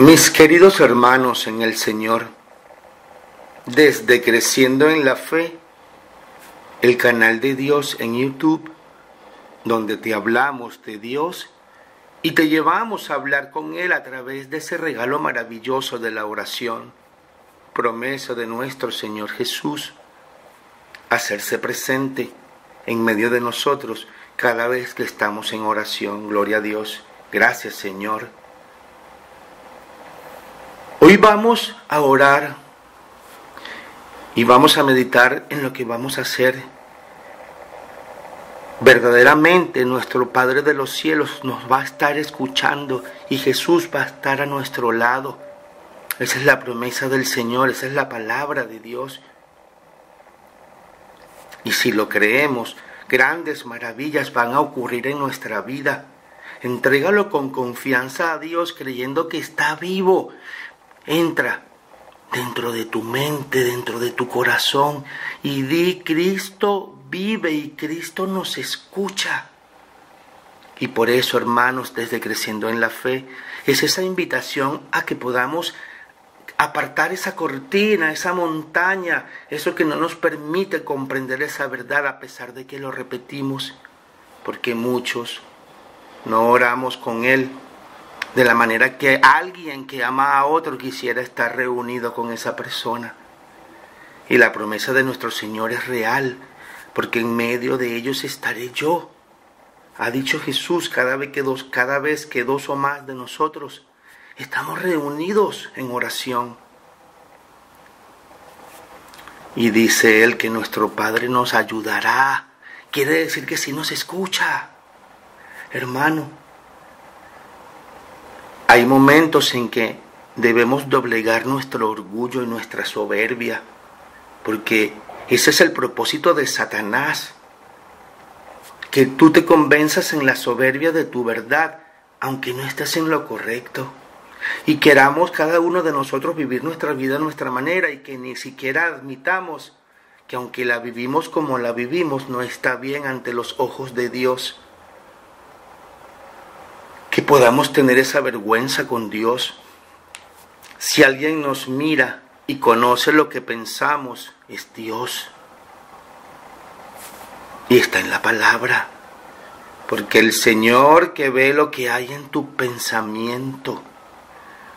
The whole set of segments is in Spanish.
Mis queridos hermanos en el Señor, desde Creciendo en la Fe, el canal de Dios en YouTube, donde te hablamos de Dios y te llevamos a hablar con Él a través de ese regalo maravilloso de la oración, promesa de nuestro Señor Jesús, hacerse presente en medio de nosotros cada vez que estamos en oración. Gloria a Dios. Gracias Señor. Hoy vamos a orar y vamos a meditar en lo que vamos a hacer. Verdaderamente nuestro Padre de los cielos nos va a estar escuchando y Jesús va a estar a nuestro lado. Esa es la promesa del Señor, esa es la palabra de Dios. Y si lo creemos, grandes maravillas van a ocurrir en nuestra vida. Entrégalo con confianza a Dios creyendo que está vivo, Entra dentro de tu mente, dentro de tu corazón y di, Cristo vive y Cristo nos escucha. Y por eso, hermanos, desde Creciendo en la Fe, es esa invitación a que podamos apartar esa cortina, esa montaña, eso que no nos permite comprender esa verdad a pesar de que lo repetimos, porque muchos no oramos con Él de la manera que alguien que ama a otro quisiera estar reunido con esa persona. Y la promesa de nuestro Señor es real, porque en medio de ellos estaré yo. Ha dicho Jesús cada vez que dos, cada vez que dos o más de nosotros estamos reunidos en oración. Y dice él que nuestro Padre nos ayudará. Quiere decir que si nos escucha. Hermano, hay momentos en que debemos doblegar nuestro orgullo y nuestra soberbia, porque ese es el propósito de Satanás, que tú te convenzas en la soberbia de tu verdad, aunque no estés en lo correcto, y queramos cada uno de nosotros vivir nuestra vida a nuestra manera y que ni siquiera admitamos que aunque la vivimos como la vivimos, no está bien ante los ojos de Dios que podamos tener esa vergüenza con Dios. Si alguien nos mira y conoce lo que pensamos, es Dios. Y está en la palabra. Porque el Señor que ve lo que hay en tu pensamiento,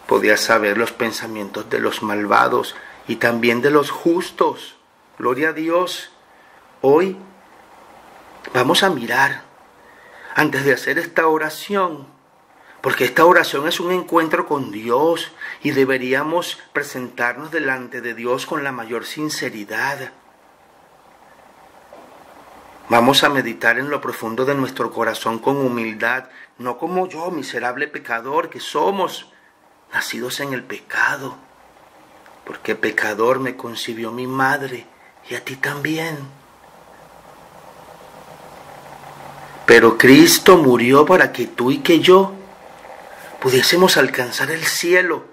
podía saber los pensamientos de los malvados y también de los justos. Gloria a Dios. Hoy vamos a mirar, antes de hacer esta oración, porque esta oración es un encuentro con Dios y deberíamos presentarnos delante de Dios con la mayor sinceridad. Vamos a meditar en lo profundo de nuestro corazón con humildad, no como yo, miserable pecador que somos, nacidos en el pecado, porque pecador me concibió mi madre y a ti también. Pero Cristo murió para que tú y que yo pudiésemos alcanzar el cielo.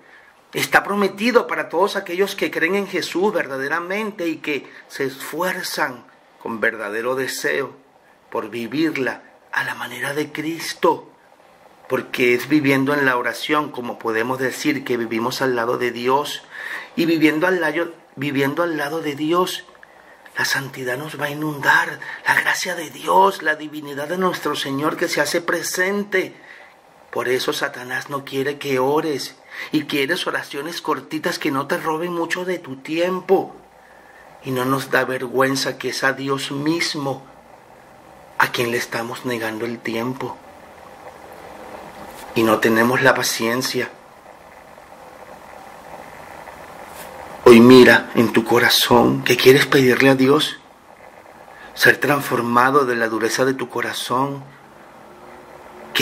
Está prometido para todos aquellos que creen en Jesús verdaderamente y que se esfuerzan con verdadero deseo por vivirla a la manera de Cristo. Porque es viviendo en la oración como podemos decir que vivimos al lado de Dios. Y viviendo al lado, viviendo al lado de Dios, la santidad nos va a inundar, la gracia de Dios, la divinidad de nuestro Señor que se hace presente por eso Satanás no quiere que ores y quieres oraciones cortitas que no te roben mucho de tu tiempo. Y no nos da vergüenza que es a Dios mismo a quien le estamos negando el tiempo. Y no tenemos la paciencia. Hoy mira en tu corazón que quieres pedirle a Dios ser transformado de la dureza de tu corazón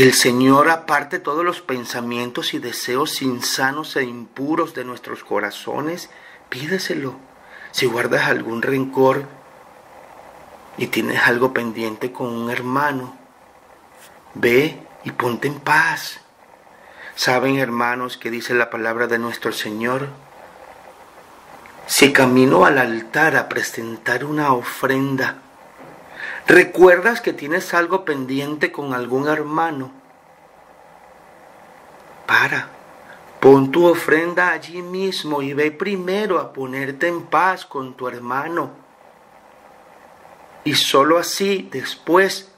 el Señor aparte todos los pensamientos y deseos insanos e impuros de nuestros corazones, pídeselo. Si guardas algún rencor y tienes algo pendiente con un hermano, ve y ponte en paz. ¿Saben, hermanos, que dice la palabra de nuestro Señor? Si camino al altar a presentar una ofrenda, ¿Recuerdas que tienes algo pendiente con algún hermano? Para, Pon tu ofrenda allí mismo y ve primero a ponerte en paz con tu hermano. Y sólo así después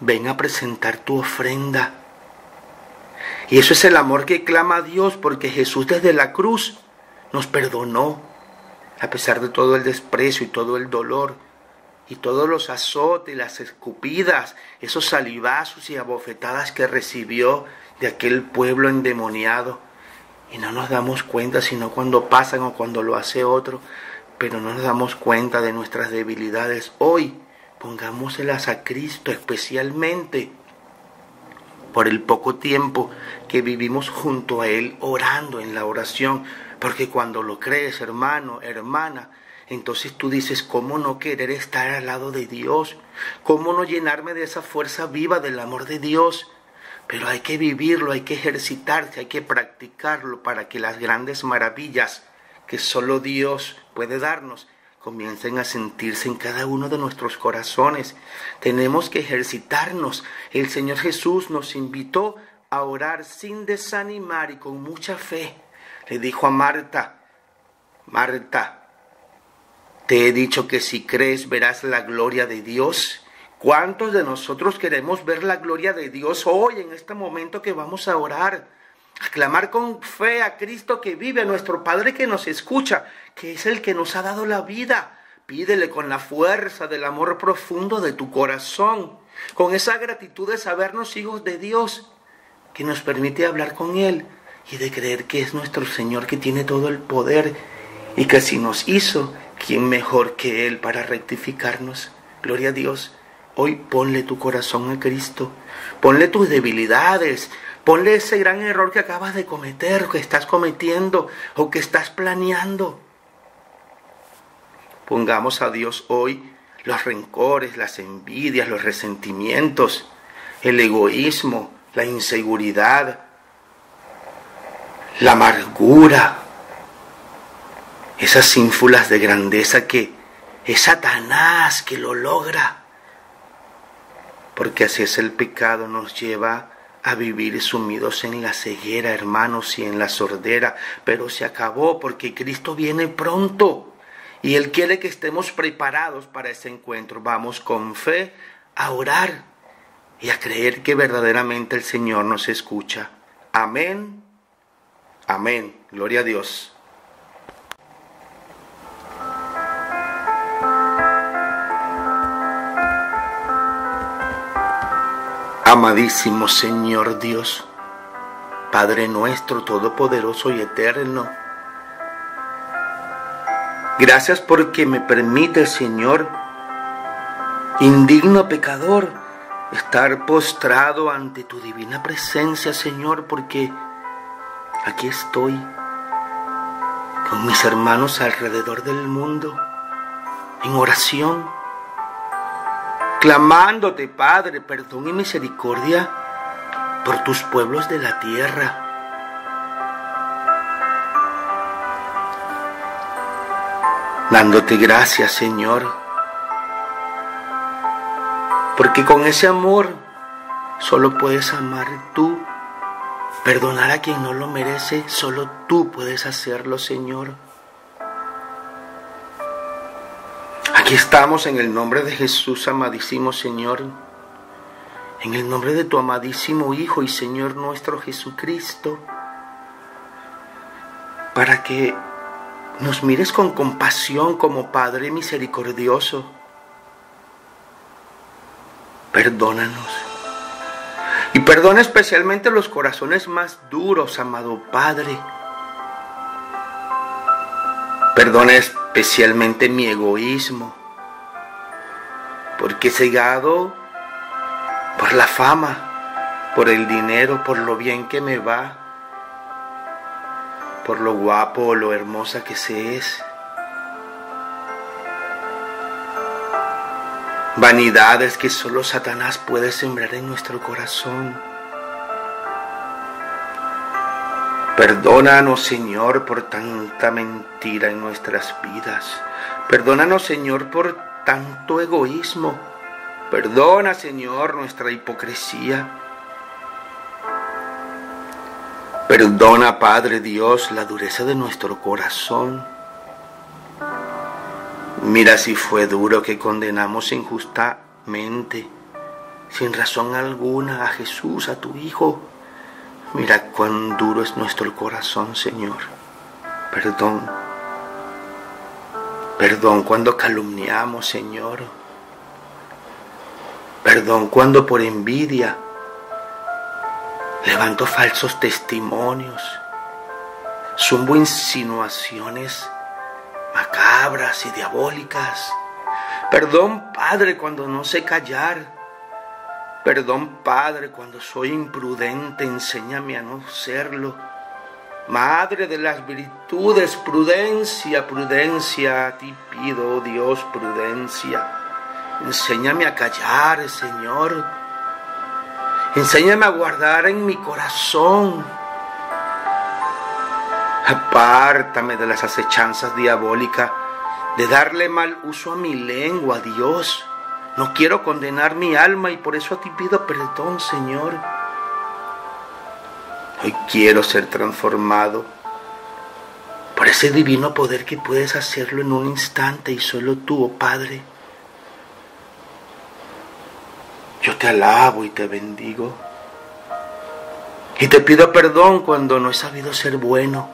ven a presentar tu ofrenda. Y eso es el amor que clama a Dios porque Jesús desde la cruz nos perdonó, a pesar de todo el desprecio y todo el dolor y todos los azotes, las escupidas, esos salivazos y abofetadas que recibió de aquel pueblo endemoniado. Y no nos damos cuenta sino cuando pasan o cuando lo hace otro, pero no nos damos cuenta de nuestras debilidades. Hoy pongámoselas a Cristo especialmente por el poco tiempo que vivimos junto a Él orando en la oración, porque cuando lo crees, hermano, hermana, entonces tú dices, ¿cómo no querer estar al lado de Dios? ¿Cómo no llenarme de esa fuerza viva del amor de Dios? Pero hay que vivirlo, hay que ejercitarse, hay que practicarlo para que las grandes maravillas que solo Dios puede darnos comiencen a sentirse en cada uno de nuestros corazones. Tenemos que ejercitarnos. El Señor Jesús nos invitó a orar sin desanimar y con mucha fe. Le dijo a Marta, Marta, te he dicho que si crees verás la gloria de Dios. ¿Cuántos de nosotros queremos ver la gloria de Dios hoy, en este momento que vamos a orar? Aclamar con fe a Cristo que vive, a nuestro Padre que nos escucha, que es el que nos ha dado la vida. Pídele con la fuerza del amor profundo de tu corazón, con esa gratitud de sabernos hijos de Dios, que nos permite hablar con Él y de creer que es nuestro Señor que tiene todo el poder y que si nos hizo, ¿quién mejor que Él para rectificarnos? Gloria a Dios. Hoy ponle tu corazón a Cristo, ponle tus debilidades, ponle ese gran error que acabas de cometer, que estás cometiendo o que estás planeando. Pongamos a Dios hoy los rencores, las envidias, los resentimientos, el egoísmo, la inseguridad, la amargura, esas ínfulas de grandeza que es Satanás que lo logra porque así es el pecado, nos lleva a vivir sumidos en la ceguera, hermanos, y en la sordera, pero se acabó porque Cristo viene pronto y Él quiere que estemos preparados para ese encuentro. Vamos con fe a orar y a creer que verdaderamente el Señor nos escucha. Amén. Amén. Gloria a Dios. Amadísimo Señor Dios, Padre nuestro Todopoderoso y Eterno, gracias porque me permite, Señor, indigno pecador, estar postrado ante tu divina presencia, Señor, porque aquí estoy con mis hermanos alrededor del mundo, en oración clamándote, Padre, perdón y misericordia por tus pueblos de la tierra. Dándote gracias, Señor, porque con ese amor solo puedes amar tú, perdonar a quien no lo merece, solo tú puedes hacerlo, Señor. Aquí estamos en el nombre de Jesús, amadísimo Señor, en el nombre de tu amadísimo Hijo y Señor nuestro Jesucristo, para que nos mires con compasión como Padre misericordioso. Perdónanos. Y perdona especialmente los corazones más duros, amado Padre. Perdona especialmente mi egoísmo, porque cegado por la fama, por el dinero, por lo bien que me va, por lo guapo o lo hermosa que se es. Vanidades que solo Satanás puede sembrar en nuestro corazón. Perdónanos, Señor, por tanta mentira en nuestras vidas. Perdónanos, Señor, por tanto egoísmo. Perdona, Señor, nuestra hipocresía. Perdona, Padre Dios, la dureza de nuestro corazón. Mira si fue duro que condenamos injustamente, sin razón alguna, a Jesús, a tu Hijo. Mira cuán duro es nuestro corazón, Señor. Perdón. Perdón cuando calumniamos, Señor. Perdón cuando por envidia levanto falsos testimonios, zumbo insinuaciones macabras y diabólicas. Perdón, Padre, cuando no sé callar. Perdón, Padre, cuando soy imprudente, enséñame a no serlo. Madre de las virtudes, prudencia, prudencia, a ti pido, oh Dios, prudencia. Enséñame a callar, Señor. Enséñame a guardar en mi corazón. Apártame de las acechanzas diabólicas, de darle mal uso a mi lengua, Dios. No quiero condenar mi alma y por eso a ti pido perdón, Señor. Hoy quiero ser transformado por ese divino poder que puedes hacerlo en un instante y solo tú, oh Padre. Yo te alabo y te bendigo. Y te pido perdón cuando no he sabido ser bueno.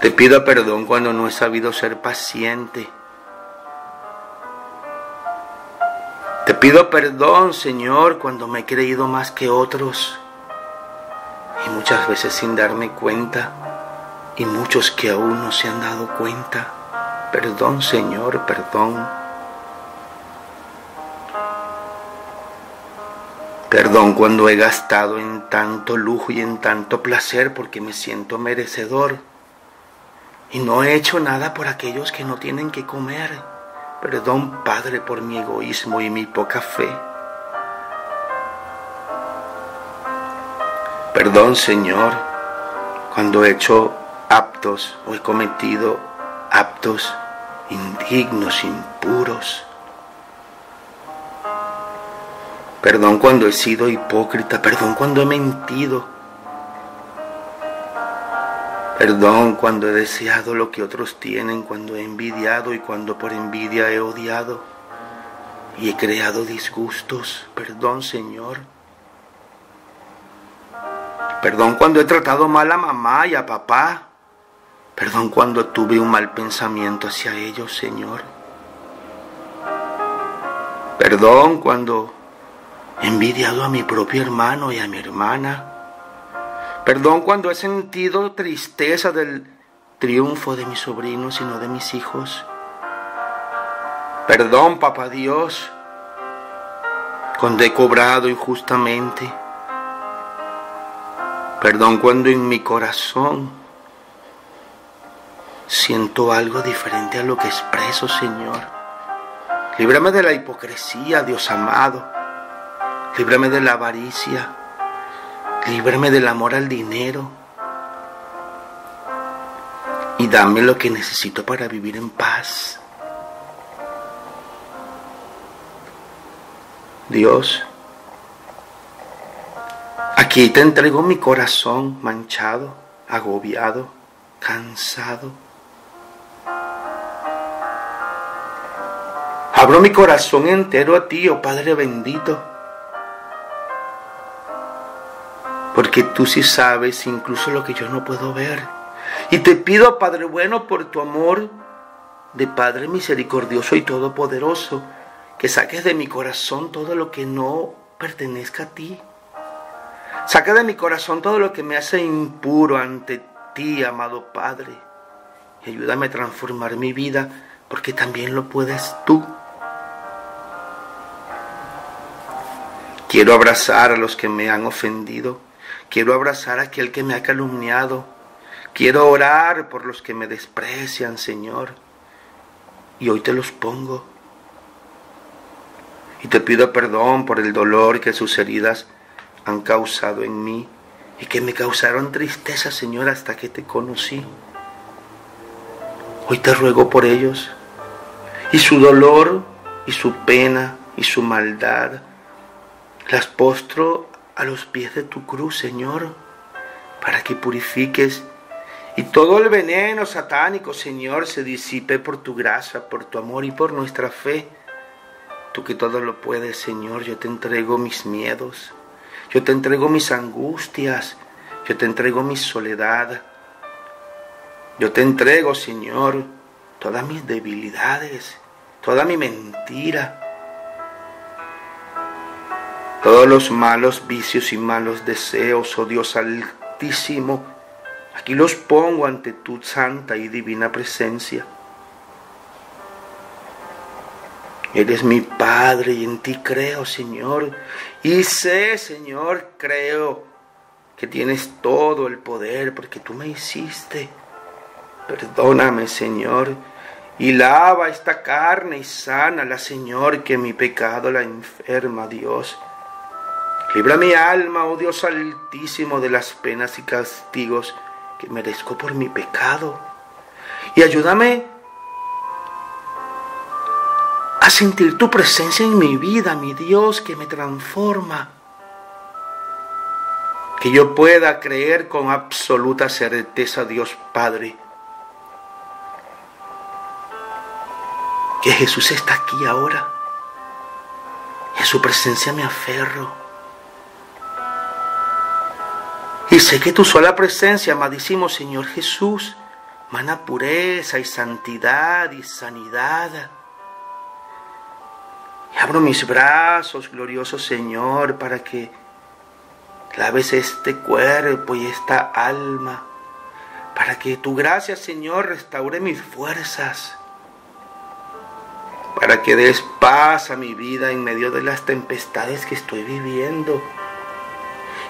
Te pido perdón cuando no he sabido ser paciente. Te pido perdón, Señor, cuando me he creído más que otros. Y muchas veces sin darme cuenta. Y muchos que aún no se han dado cuenta. Perdón, Señor, perdón. Perdón cuando he gastado en tanto lujo y en tanto placer porque me siento merecedor. Y no he hecho nada por aquellos que no tienen que comer. Perdón, Padre, por mi egoísmo y mi poca fe. Perdón, Señor, cuando he hecho aptos o he cometido aptos indignos, impuros. Perdón cuando he sido hipócrita, perdón cuando he mentido. Perdón cuando he deseado lo que otros tienen, cuando he envidiado y cuando por envidia he odiado y he creado disgustos. Perdón, Señor. Perdón cuando he tratado mal a mamá y a papá. Perdón cuando tuve un mal pensamiento hacia ellos, Señor. Perdón cuando envidiado a mi propio hermano y a mi hermana. Perdón cuando he sentido tristeza del triunfo de mis sobrinos y no de mis hijos. Perdón, papá Dios, cuando he cobrado injustamente. Perdón cuando en mi corazón siento algo diferente a lo que expreso, Señor. Líbrame de la hipocresía, Dios amado. Líbrame de la avaricia. Líbrame del amor al dinero. Y dame lo que necesito para vivir en paz. Dios, aquí te entrego mi corazón manchado, agobiado, cansado. Abro mi corazón entero a ti, oh Padre bendito. Porque tú sí sabes incluso lo que yo no puedo ver. Y te pido, Padre bueno, por tu amor de Padre misericordioso y todopoderoso, que saques de mi corazón todo lo que no pertenezca a ti. Saca de mi corazón todo lo que me hace impuro ante ti, amado Padre. Y ayúdame a transformar mi vida, porque también lo puedes tú. Quiero abrazar a los que me han ofendido Quiero abrazar a aquel que me ha calumniado. Quiero orar por los que me desprecian, Señor. Y hoy te los pongo. Y te pido perdón por el dolor que sus heridas han causado en mí y que me causaron tristeza, Señor, hasta que te conocí. Hoy te ruego por ellos. Y su dolor y su pena y su maldad las postro a los pies de tu cruz, Señor, para que purifiques y todo el veneno satánico, Señor, se disipe por tu gracia, por tu amor y por nuestra fe. Tú que todo lo puedes, Señor, yo te entrego mis miedos, yo te entrego mis angustias, yo te entrego mi soledad, yo te entrego, Señor, todas mis debilidades, toda mi mentira, todos los malos vicios y malos deseos, oh Dios altísimo, aquí los pongo ante tu santa y divina presencia. Eres mi Padre y en ti creo, Señor. Y sé, Señor, creo que tienes todo el poder porque tú me hiciste. Perdóname, Señor, y lava esta carne y sana la Señor, que mi pecado la enferma, Dios. Libra mi alma, oh Dios altísimo, de las penas y castigos que merezco por mi pecado. Y ayúdame a sentir tu presencia en mi vida, mi Dios, que me transforma. Que yo pueda creer con absoluta certeza, Dios Padre, que Jesús está aquí ahora. A su presencia me aferro. Y sé que tu sola presencia, amadísimo Señor Jesús, mana pureza y santidad y sanidad. Y abro mis brazos, glorioso Señor, para que laves este cuerpo y esta alma, para que tu gracia, Señor, restaure mis fuerzas para que des paz a mi vida en medio de las tempestades que estoy viviendo.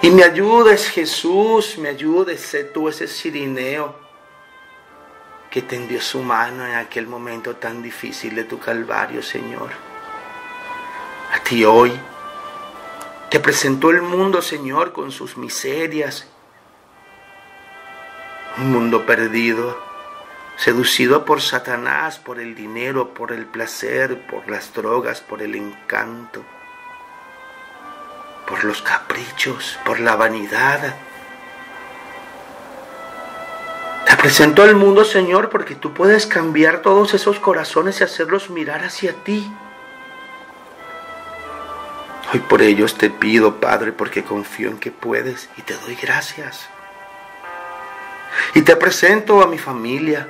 Y me ayudes, Jesús, me ayudes, sé tú ese sirineo que tendió su mano en aquel momento tan difícil de tu calvario, Señor. A ti hoy te presentó el mundo, Señor, con sus miserias. Un mundo perdido, seducido por Satanás, por el dinero, por el placer, por las drogas, por el encanto, por los caprichos, por la vanidad. Te presento al mundo, Señor, porque tú puedes cambiar todos esos corazones y hacerlos mirar hacia ti. Hoy por ellos te pido, Padre, porque confío en que puedes y te doy gracias. Y te presento a mi familia,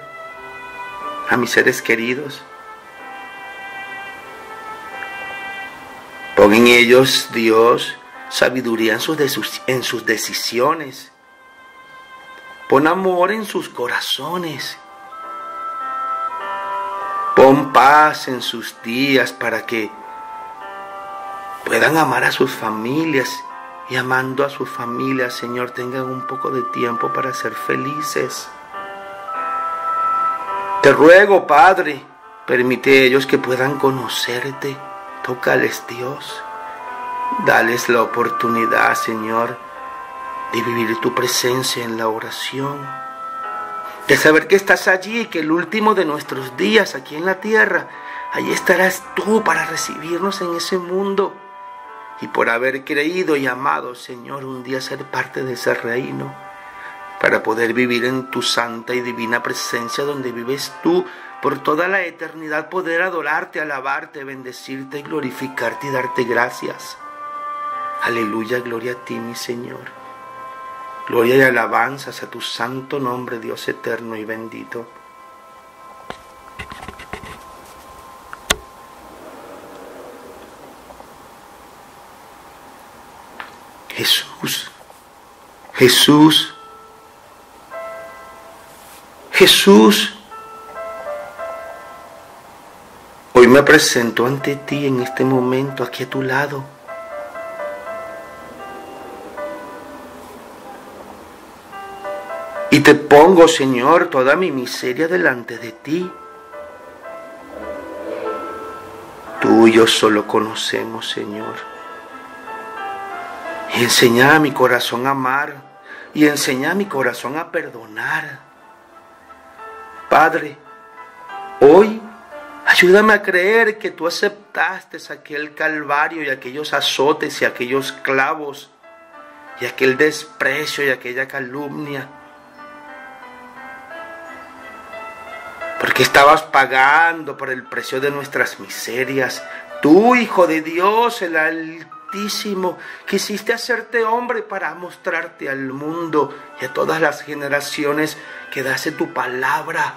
a mis seres queridos. Pon en ellos, Dios, sabiduría en sus, en sus decisiones. Pon amor en sus corazones. Pon paz en sus días para que puedan amar a sus familias y amando a sus familias, Señor, tengan un poco de tiempo para ser felices. Te ruego, Padre, permite ellos que puedan conocerte. Tócales, Dios. Dales la oportunidad, Señor, de vivir tu presencia en la oración. De saber que estás allí y que el último de nuestros días aquí en la tierra, allí estarás tú para recibirnos en ese mundo. Y por haber creído y amado, Señor, un día ser parte de ese reino para poder vivir en tu santa y divina presencia donde vives tú por toda la eternidad, poder adorarte, alabarte, bendecirte, glorificarte y darte gracias. Aleluya, gloria a ti, mi Señor. Gloria y alabanzas a tu santo nombre, Dios eterno y bendito. Jesús, Jesús, Jesús, hoy me presento ante ti en este momento, aquí a tu lado. Y te pongo, Señor, toda mi miseria delante de ti. Tú y yo solo conocemos, Señor. Y enseña a mi corazón a amar y enseña a mi corazón a perdonar. Padre, hoy ayúdame a creer que tú aceptaste aquel calvario y aquellos azotes y aquellos clavos y aquel desprecio y aquella calumnia. Porque estabas pagando por el precio de nuestras miserias. Tú, Hijo de Dios, el Altísimo, quisiste hacerte hombre para mostrarte al mundo y a todas las generaciones que dase tu palabra.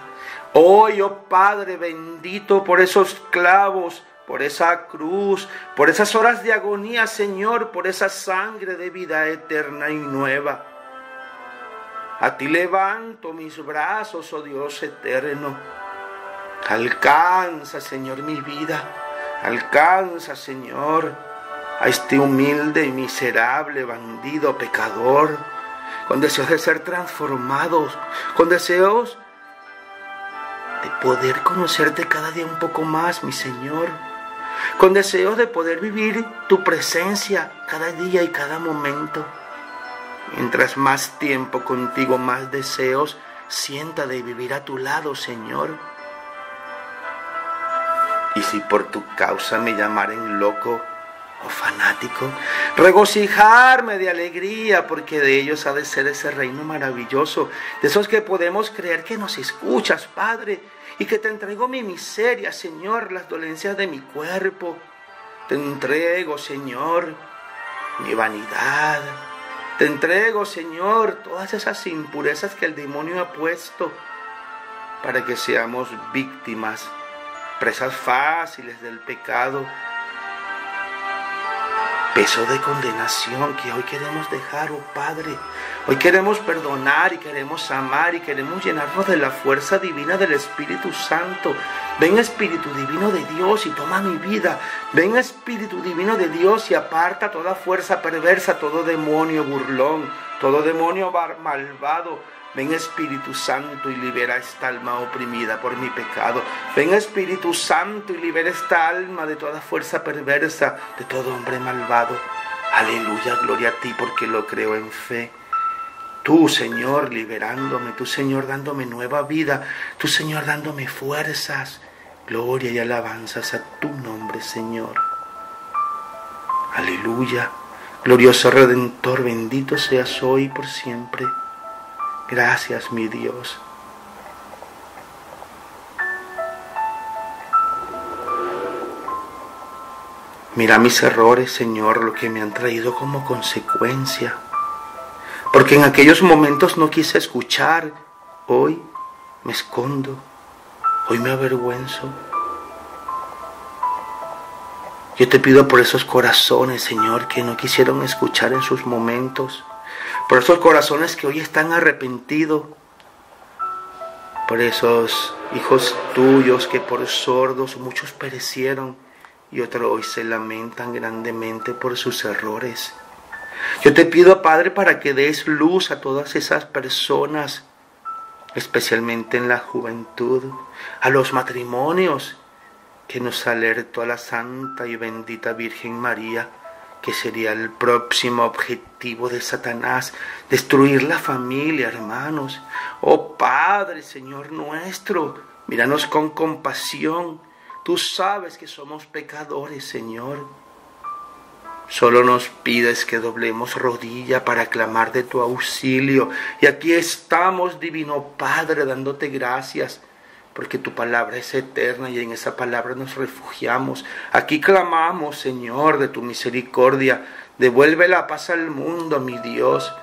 Hoy, oh Padre bendito, por esos clavos, por esa cruz, por esas horas de agonía, Señor, por esa sangre de vida eterna y nueva. A ti levanto mis brazos, oh Dios eterno. Alcanza, Señor, mi vida. Alcanza, Señor, a este humilde y miserable bandido pecador, con deseos de ser transformados, con deseos de poder conocerte cada día un poco más, mi Señor con deseos de poder vivir tu presencia cada día y cada momento. Mientras más tiempo contigo, más deseos sienta de vivir a tu lado, Señor. Y si por tu causa me llamaren loco o fanático, regocijarme de alegría, porque de ellos ha de ser ese reino maravilloso, de esos que podemos creer que nos escuchas, Padre, y que te entrego mi miseria, Señor, las dolencias de mi cuerpo. Te entrego, Señor, mi vanidad. Te entrego, Señor, todas esas impurezas que el demonio ha puesto para que seamos víctimas, presas fáciles del pecado peso de condenación que hoy queremos dejar, oh Padre. Hoy queremos perdonar y queremos amar y queremos llenarnos de la fuerza divina del Espíritu Santo. Ven Espíritu Divino de Dios y toma mi vida. Ven Espíritu Divino de Dios y aparta toda fuerza perversa, todo demonio burlón, todo demonio malvado Ven Espíritu Santo y libera esta alma oprimida por mi pecado. Ven Espíritu Santo y libera esta alma de toda fuerza perversa, de todo hombre malvado. Aleluya, gloria a ti porque lo creo en fe. Tú, Señor, liberándome, tú, Señor, dándome nueva vida, tú, Señor, dándome fuerzas, gloria y alabanzas a tu nombre, Señor. Aleluya, glorioso Redentor, bendito seas hoy por siempre. Gracias, mi Dios. Mira mis errores, Señor, lo que me han traído como consecuencia. Porque en aquellos momentos no quise escuchar. Hoy me escondo. Hoy me avergüenzo. Yo te pido por esos corazones, Señor, que no quisieron escuchar en sus momentos por esos corazones que hoy están arrepentidos, por esos hijos tuyos que por sordos muchos perecieron y otros hoy se lamentan grandemente por sus errores. Yo te pido, Padre, para que des luz a todas esas personas, especialmente en la juventud, a los matrimonios, que nos alertó a la Santa y bendita Virgen María que sería el próximo objetivo de Satanás, destruir la familia, hermanos. Oh Padre, Señor nuestro, míranos con compasión. Tú sabes que somos pecadores, Señor. Solo nos pides que doblemos rodilla para clamar de tu auxilio. Y aquí estamos, Divino Padre, dándote gracias porque tu palabra es eterna y en esa palabra nos refugiamos. Aquí clamamos, Señor, de tu misericordia. Devuelve la paz al mundo, mi Dios.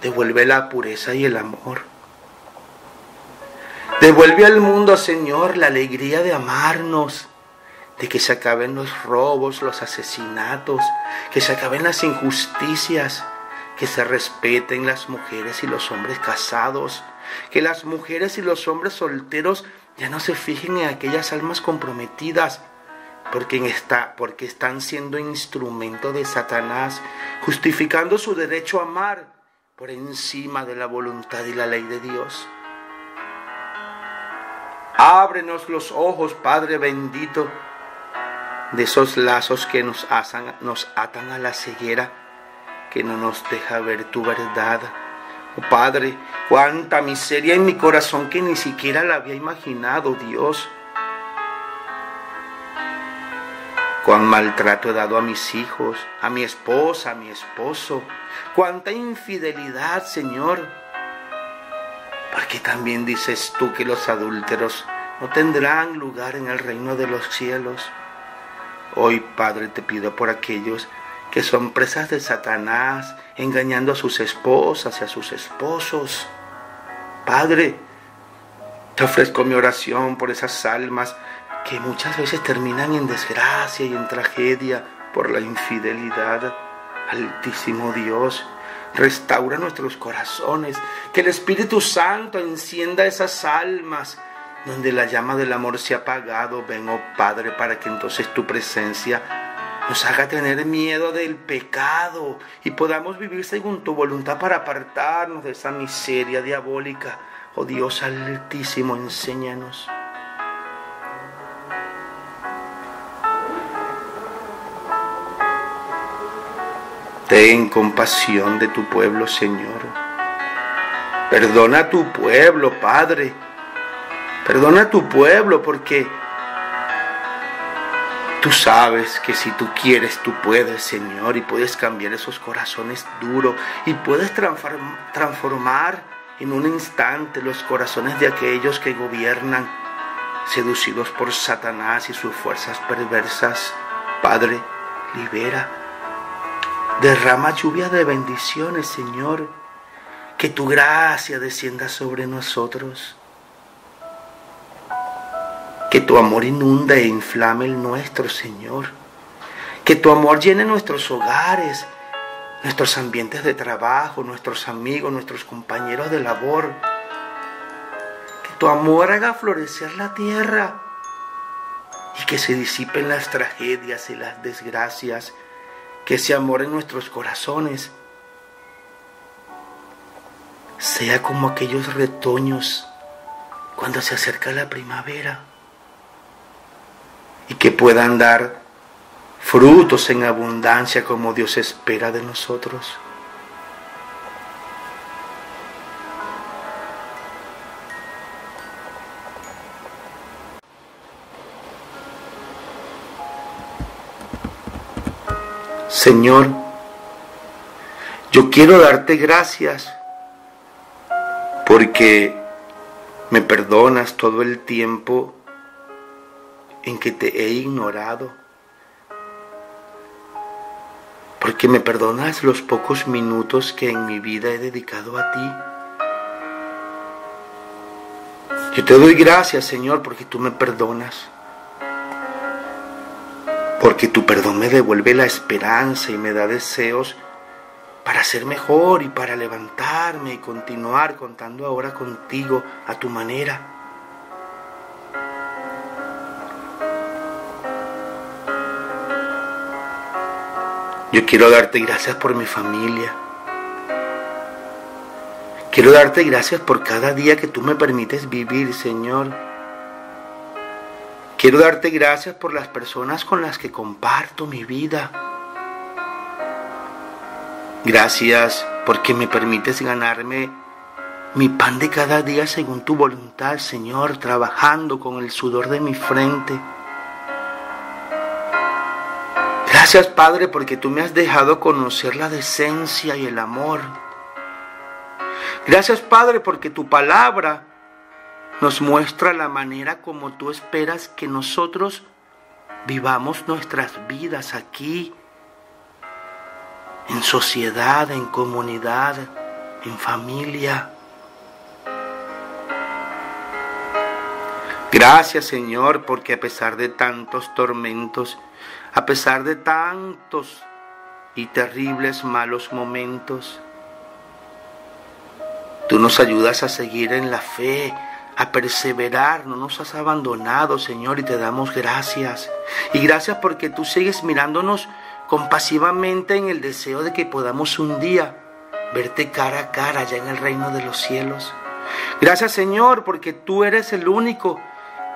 Devuelve la pureza y el amor. Devuelve al mundo, Señor, la alegría de amarnos, de que se acaben los robos, los asesinatos, que se acaben las injusticias, que se respeten las mujeres y los hombres casados, que las mujeres y los hombres solteros ya no se fijen en aquellas almas comprometidas, porque, porque están siendo instrumento de Satanás, justificando su derecho a amar por encima de la voluntad y la ley de Dios. Ábrenos los ojos, Padre bendito, de esos lazos que nos, nos atan a la ceguera, que no nos deja ver tu verdad Oh Padre, cuánta miseria en mi corazón que ni siquiera la había imaginado, Dios. Cuán maltrato he dado a mis hijos, a mi esposa, a mi esposo. Cuánta infidelidad, Señor. Porque también dices tú que los adúlteros no tendrán lugar en el reino de los cielos. Hoy, Padre, te pido por aquellos que son presas de Satanás, engañando a sus esposas y a sus esposos. Padre, te ofrezco mi oración por esas almas que muchas veces terminan en desgracia y en tragedia por la infidelidad. Altísimo Dios, restaura nuestros corazones, que el Espíritu Santo encienda esas almas donde la llama del amor se ha apagado. Ven, oh Padre, para que entonces tu presencia nos haga tener miedo del pecado y podamos vivir según tu voluntad para apartarnos de esa miseria diabólica. Oh Dios altísimo, enséñanos. Ten compasión de tu pueblo, Señor. Perdona a tu pueblo, Padre. Perdona a tu pueblo porque tú sabes que si tú quieres, tú puedes, Señor, y puedes cambiar esos corazones duros y puedes transformar en un instante los corazones de aquellos que gobiernan, seducidos por Satanás y sus fuerzas perversas. Padre, libera Derrama lluvia de bendiciones, Señor. Que tu gracia descienda sobre nosotros. Que tu amor inunda e inflame el nuestro, Señor. Que tu amor llene nuestros hogares, nuestros ambientes de trabajo, nuestros amigos, nuestros compañeros de labor. Que tu amor haga florecer la tierra y que se disipen las tragedias y las desgracias que ese amor en nuestros corazones sea como aquellos retoños cuando se acerca la primavera y que puedan dar frutos en abundancia como Dios espera de nosotros. Señor, yo quiero darte gracias porque me perdonas todo el tiempo en que te he ignorado, porque me perdonas los pocos minutos que en mi vida he dedicado a ti. Yo te doy gracias, Señor, porque tú me perdonas porque tu perdón me devuelve la esperanza y me da deseos para ser mejor y para levantarme y continuar contando ahora contigo a tu manera. Yo quiero darte gracias por mi familia. Quiero darte gracias por cada día que tú me permites vivir, Señor. Quiero darte gracias por las personas con las que comparto mi vida. Gracias porque me permites ganarme mi pan de cada día según tu voluntad, Señor, trabajando con el sudor de mi frente. Gracias, Padre, porque tú me has dejado conocer la decencia y el amor. Gracias, Padre, porque tu palabra nos muestra la manera como tú esperas que nosotros vivamos nuestras vidas aquí, en sociedad, en comunidad, en familia. Gracias Señor porque a pesar de tantos tormentos, a pesar de tantos y terribles malos momentos, tú nos ayudas a seguir en la fe, a perseverar, no nos has abandonado, Señor, y te damos gracias. Y gracias porque tú sigues mirándonos compasivamente en el deseo de que podamos un día verte cara a cara allá en el reino de los cielos. Gracias, Señor, porque tú eres el único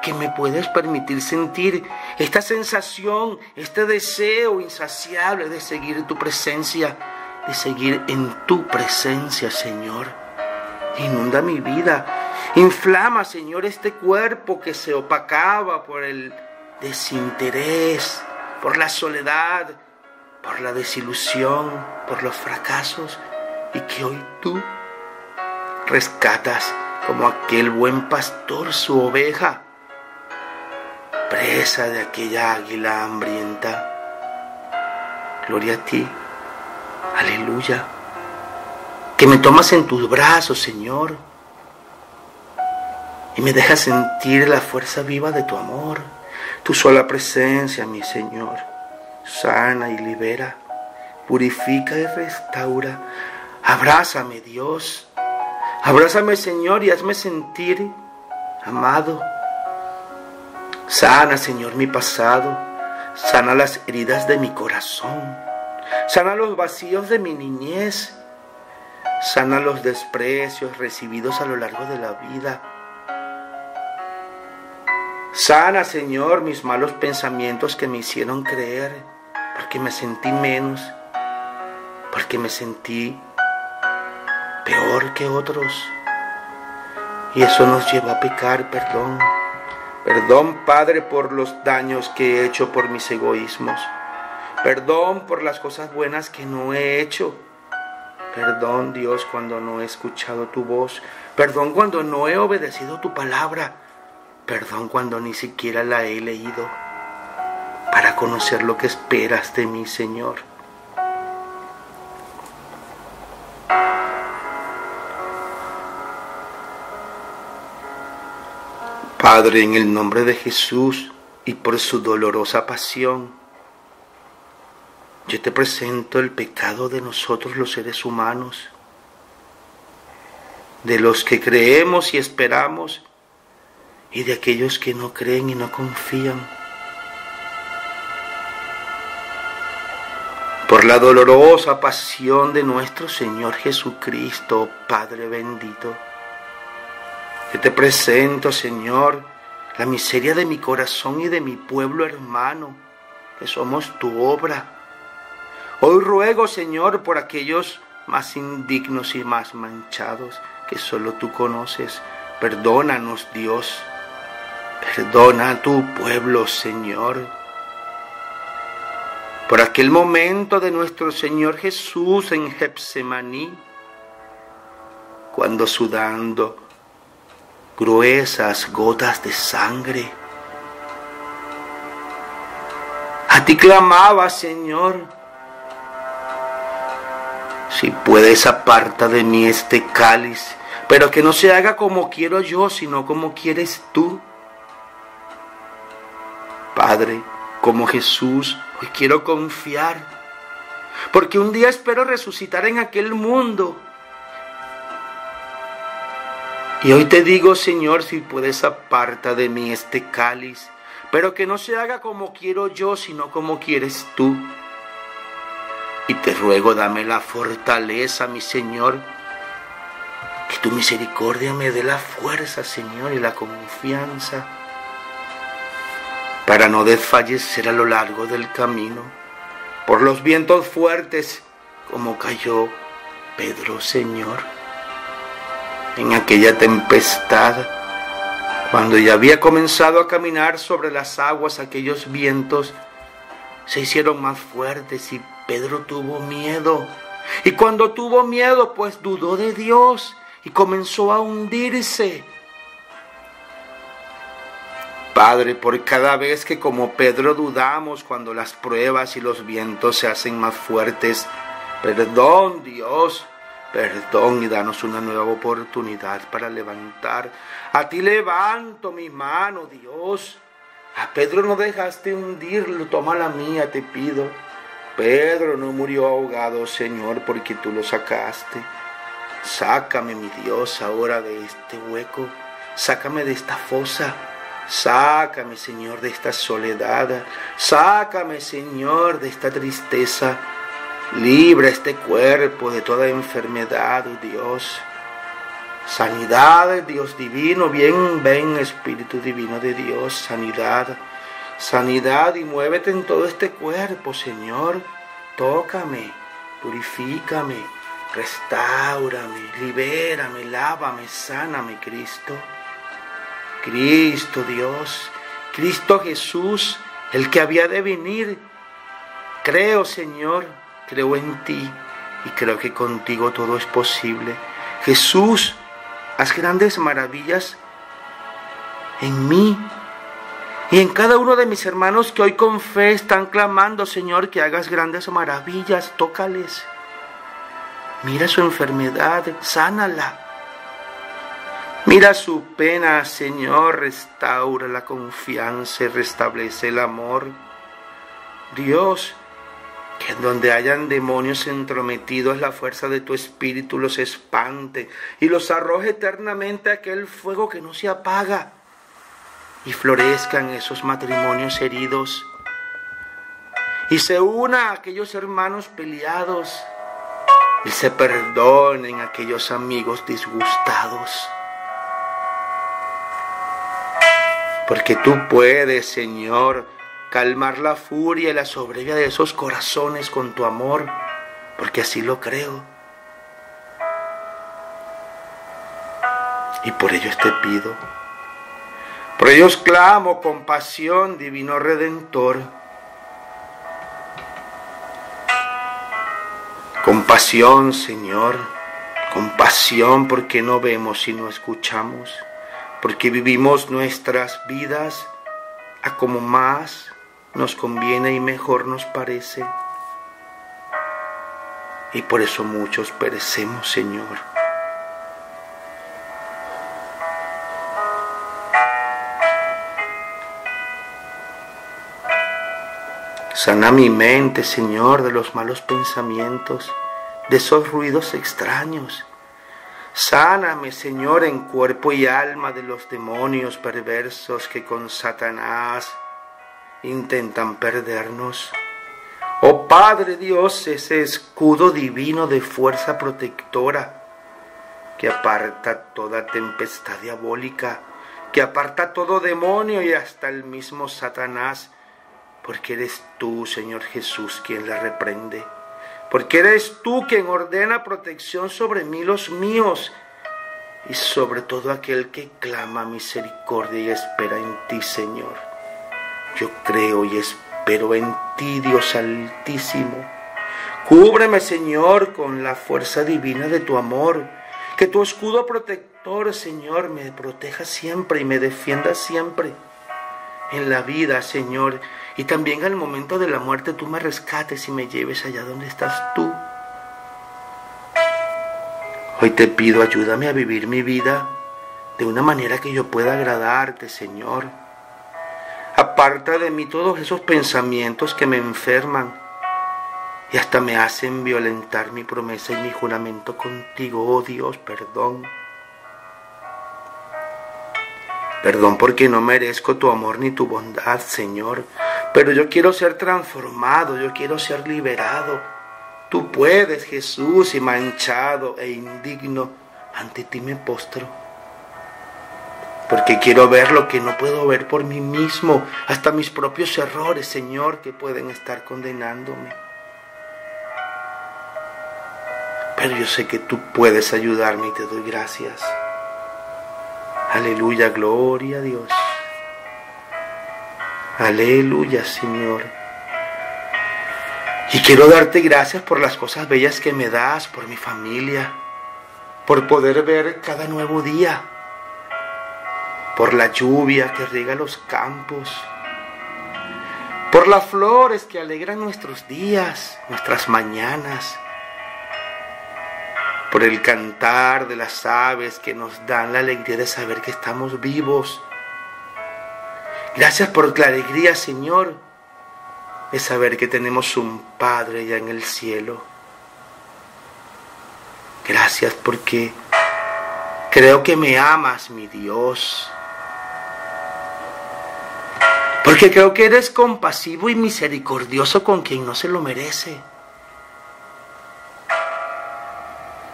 que me puedes permitir sentir esta sensación, este deseo insaciable de seguir tu presencia, de seguir en tu presencia, Señor. Inunda mi vida Inflama, Señor, este cuerpo que se opacaba por el desinterés, por la soledad, por la desilusión, por los fracasos, y que hoy tú rescatas como aquel buen pastor su oveja, presa de aquella águila hambrienta. Gloria a ti, aleluya, que me tomas en tus brazos, Señor, y me dejas sentir la fuerza viva de tu amor, tu sola presencia, mi Señor, sana y libera, purifica y restaura. Abrázame, Dios, Abrázame, Señor, y hazme sentir amado. Sana, Señor, mi pasado. Sana las heridas de mi corazón. Sana los vacíos de mi niñez. Sana los desprecios recibidos a lo largo de la vida. Sana, Señor, mis malos pensamientos que me hicieron creer, porque me sentí menos, porque me sentí peor que otros. Y eso nos lleva a pecar, perdón. Perdón, Padre, por los daños que he hecho por mis egoísmos. Perdón por las cosas buenas que no he hecho. Perdón, Dios, cuando no he escuchado tu voz. Perdón cuando no he obedecido tu palabra. Perdón cuando ni siquiera la he leído para conocer lo que esperas de mí, Señor. Padre, en el nombre de Jesús y por su dolorosa pasión, yo te presento el pecado de nosotros los seres humanos, de los que creemos y esperamos y de aquellos que no creen y no confían. Por la dolorosa pasión de nuestro Señor Jesucristo, Padre bendito yo te presento, Señor, la miseria de mi corazón y de mi pueblo hermano, que somos tu obra. Hoy ruego, Señor, por aquellos más indignos y más manchados que solo tú conoces. Perdónanos, Dios. Perdona a tu pueblo, Señor. Por aquel momento de nuestro Señor Jesús en Getsemaní, cuando sudando gruesas gotas de sangre. A ti clamaba, Señor. Si puedes, aparta de mí este cáliz, pero que no se haga como quiero yo, sino como quieres tú. Padre, como Jesús, hoy quiero confiar, porque un día espero resucitar en aquel mundo y hoy te digo, Señor, si puedes aparta de mí este cáliz, pero que no se haga como quiero yo, sino como quieres tú. Y te ruego, dame la fortaleza, mi Señor, que tu misericordia me dé la fuerza, Señor, y la confianza para no desfallecer a lo largo del camino por los vientos fuertes como cayó Pedro, Señor en aquella tempestad, cuando ya había comenzado a caminar sobre las aguas, aquellos vientos se hicieron más fuertes y Pedro tuvo miedo. Y cuando tuvo miedo, pues dudó de Dios y comenzó a hundirse. Padre, por cada vez que como Pedro dudamos cuando las pruebas y los vientos se hacen más fuertes, perdón Dios, perdón y danos una nueva oportunidad para levantar. A ti levanto mi mano, Dios. A Pedro no dejaste hundirlo, toma la mía, te pido. Pedro no murió ahogado, Señor, porque tú lo sacaste. Sácame, mi Dios, ahora de este hueco. Sácame de esta fosa. Sácame, Señor, de esta soledad. Sácame, Señor, de esta tristeza. Libra este cuerpo de toda enfermedad, oh Dios. Sanidad, Dios divino, bien, ven Espíritu divino de Dios, sanidad, sanidad y muévete en todo este cuerpo, Señor. Tócame, purifícame, restaurame, libérame, lávame, sáname, Cristo. Cristo Dios, Cristo Jesús, el que había de venir Creo, Señor, creo en ti y creo que contigo todo es posible. Jesús, haz grandes maravillas en mí y en cada uno de mis hermanos que hoy con fe están clamando, Señor, que hagas grandes maravillas, tócales. Mira su enfermedad, sánala. Mira su pena, Señor, restaura la confianza y restablece el amor. Dios, que donde hayan demonios entrometidos, la fuerza de tu espíritu los espante y los arroje eternamente a aquel fuego que no se apaga y florezcan esos matrimonios heridos y se una a aquellos hermanos peleados y se perdonen aquellos amigos disgustados. Porque tú puedes, Señor, calmar la furia y la sobrevia de esos corazones con tu amor, porque así lo creo. Y por ello te pido por ellos clamo compasión, divino redentor. Compasión, Señor, compasión porque no vemos y no escuchamos, porque vivimos nuestras vidas a como más nos conviene y mejor nos parece. Y por eso muchos perecemos, Señor. Sana mi mente, Señor, de los malos pensamientos, de esos ruidos extraños. Sáname, Señor, en cuerpo y alma de los demonios perversos que con Satanás intentan perdernos. Oh Padre Dios, ese escudo divino de fuerza protectora que aparta toda tempestad diabólica, que aparta todo demonio y hasta el mismo Satanás porque eres tú, Señor Jesús, quien la reprende. Porque eres tú quien ordena protección sobre mí, los míos, y sobre todo aquel que clama misericordia y espera en ti, Señor. Yo creo y espero en ti, Dios Altísimo. Cúbreme, Señor, con la fuerza divina de tu amor. Que tu escudo protector, Señor, me proteja siempre y me defienda siempre en la vida, Señor, y también al momento de la muerte tú me rescates y me lleves allá donde estás tú. Hoy te pido, ayúdame a vivir mi vida de una manera que yo pueda agradarte, Señor. Aparta de mí todos esos pensamientos que me enferman y hasta me hacen violentar mi promesa y mi juramento contigo, oh Dios, perdón. Perdón porque no merezco tu amor ni tu bondad, Señor. Pero yo quiero ser transformado, yo quiero ser liberado. Tú puedes, Jesús, y manchado e indigno, ante ti me postro. Porque quiero ver lo que no puedo ver por mí mismo, hasta mis propios errores, Señor, que pueden estar condenándome. Pero yo sé que tú puedes ayudarme y te doy gracias. Aleluya, gloria a Dios. Aleluya, Señor. Y quiero darte gracias por las cosas bellas que me das, por mi familia, por poder ver cada nuevo día, por la lluvia que riega los campos, por las flores que alegran nuestros días, nuestras mañanas, por el cantar de las aves que nos dan la alegría de saber que estamos vivos. Gracias por la alegría, Señor, de saber que tenemos un Padre ya en el cielo. Gracias porque creo que me amas, mi Dios. Porque creo que eres compasivo y misericordioso con quien no se lo merece.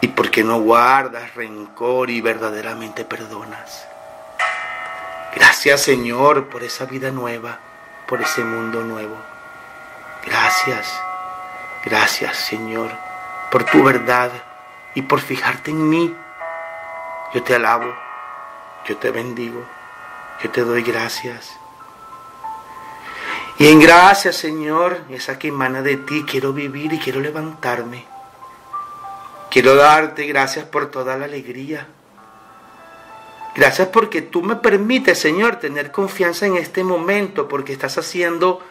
y porque no guardas rencor y verdaderamente perdonas. Gracias Señor por esa vida nueva, por ese mundo nuevo. Gracias, gracias Señor por tu verdad y por fijarte en mí. Yo te alabo, yo te bendigo, yo te doy gracias. Y en gracia, Señor, esa que emana de ti, quiero vivir y quiero levantarme. Quiero darte gracias por toda la alegría. Gracias porque tú me permites, Señor, tener confianza en este momento, porque estás haciendo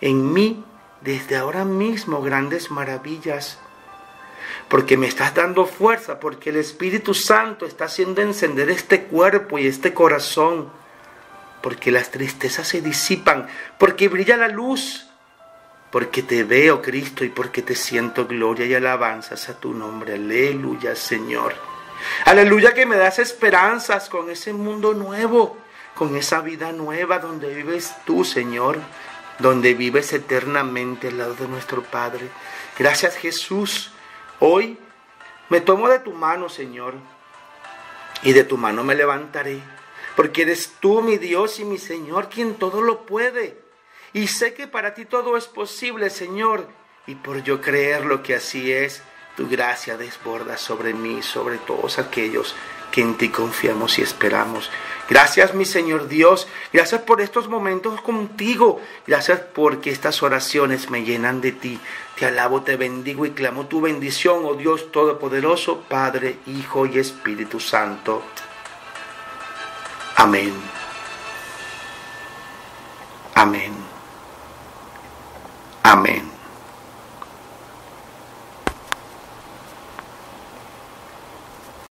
en mí desde ahora mismo grandes maravillas. Porque me estás dando fuerza, porque el Espíritu Santo está haciendo encender este cuerpo y este corazón. Porque las tristezas se disipan, porque brilla la luz, porque te veo, Cristo, y porque te siento gloria y alabanzas a tu nombre. Aleluya, Señor. Aleluya que me das esperanzas con ese mundo nuevo, con esa vida nueva donde vives tú, Señor, donde vives eternamente al lado de nuestro Padre. Gracias Jesús. Hoy me tomo de tu mano, Señor, y de tu mano me levantaré, porque eres tú, mi Dios y mi Señor, quien todo lo puede. Y sé que para ti todo es posible, Señor, y por yo creer lo que así es, tu gracia desborda sobre mí, sobre todos aquellos que en ti confiamos y esperamos. Gracias mi Señor Dios, gracias por estos momentos contigo, gracias porque estas oraciones me llenan de ti. Te alabo, te bendigo y clamo tu bendición, oh Dios Todopoderoso, Padre, Hijo y Espíritu Santo. Amén. Amén. Amén.